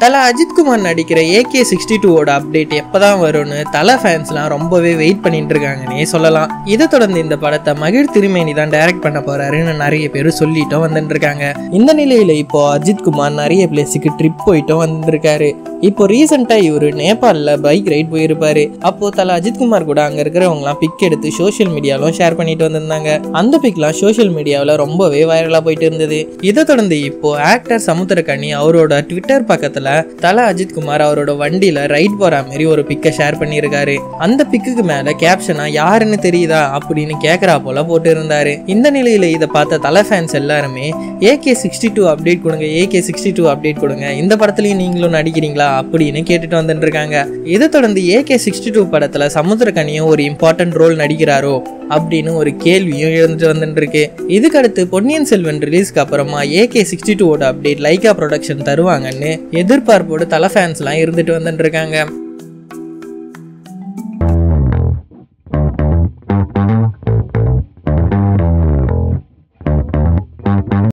தல அஜித்குமார் நடிக்கிற AK sixty டூவோட அப்டேட் எப்போதான் வரும்னு தல ஃபேன்ஸ்லாம் ரொம்பவே வெயிட் பண்ணிட்டு இருக்காங்கன்னே சொல்லலாம். இதை தொடர்ந்து இந்த படத்தை மகிழ் திருமேனி தான் டைரக்ட் பண்ண போறாருன்னு நிறைய பேர் சொல்லிட்டும் வந்துட்டு இருக்காங்க. இந்த நிலையில இப்போ அஜித்குமார் நிறைய பிளேஸுக்கு ட்ரிப் போயிட்டும் வந்துருக்காரு இப்போ ரீசெண்டா இவரு நேபாளில் பைக் ரைட் போயிருப்பாரு. அப்போ தல அஜித்குமார் கூட அங்க இருக்கிறவங்கலாம் பிக் எடுத்து சோஷியல் மீடியாலும் ஷேர் பண்ணிட்டு வந்திருந்தாங்க. அந்த பிக்லாம் சோஷியல் மீடியாவில் ரொம்பவே வைரலா போயிட்டு இருந்தது. இதை தொடர்ந்து இப்போ ஆக்டர் சமுத்திரகனி அவரோட ட்விட்டர் பக்கத்தில் தல அஜித்குமார் அவரோட வண்டியில ரைட் போற மாதிரி ஒரு பிக்கை ஷேர் பண்ணியிருக்காரு. அந்த பிக்குக்கு மேல கேப்ஷனா யாருன்னு தெரியுதா அப்படின்னு கேக்குறா போல போட்டு இருந்தாரு இந்த நிலையில இதை பார்த்த தல ஃபேன்ஸ் எல்லாருமே ஏகே சிக்ஸ்டி டூ அப்டேட் கொடுங்க ஏகே சிக்ஸ்டி டூ அப்டேட் கொடுங்க. இந்த படத்துலயும் நீங்களும் நடிக்கிறீங்களா அப்படின்னு கேட்டுட்டு வந்துட்டு இருக்காங்க. இதை தொடர்ந்து ஏகே சிக்ஸ்டி டூ படத்துல சமுத்திரக்கனியும் ஒரு இம்பார்ட்டன்ட் ரோல் நடிக்கிறாரோ அப்படின்னு ஒரு கேள்வியும் எழுந்துட்டு வந்துட்டு இருக்கு இதுக்கடுத்து பொன்னியின் செல்வன் ரிலீஸ்க்கு அப்புறமா ஏகே சிக்ஸ்டி டூவோட அப்டேட் லைகா ப்ரொடக்ஷன் தருவாங்கன்னு எதிர்பார்ப்போடு தலை ஃபேன்ஸ்லாம் இருந்துட்டு வந்துட்டு இருக்காங்க